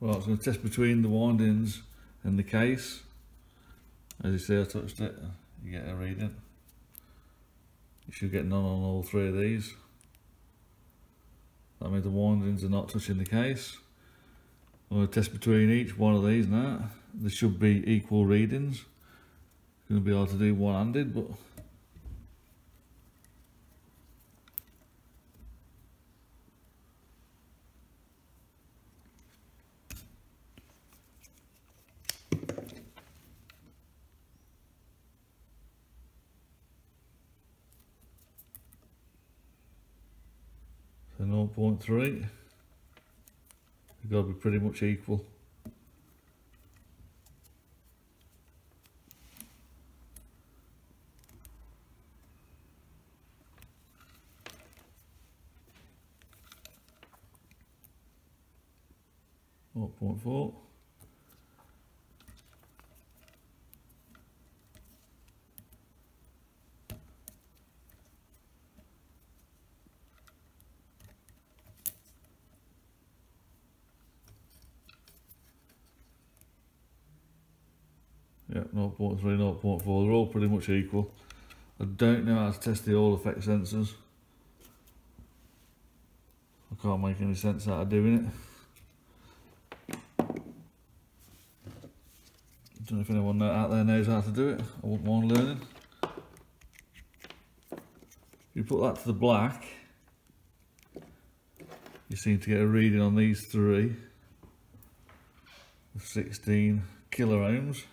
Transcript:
So I'm going to test between the windings and the case. As you see, I touched it, you get a reading. You should get none on all three of these. That means the windings are not touching the case. I'm going to test between each one of these now. There should be equal readings. It's going to be hard to do one-handed, but So 0.3. They've got to be pretty much equal. Zero point four. 0.3, 0.4, they're all pretty much equal. I don't know how to test the Hall effect sensors. I can't make any sense out of doing it. I don't know if anyone out there knows how to do it. I wouldn't mind learning. You put that to the black, you seem to get a reading on these three of 16 kilo ohms.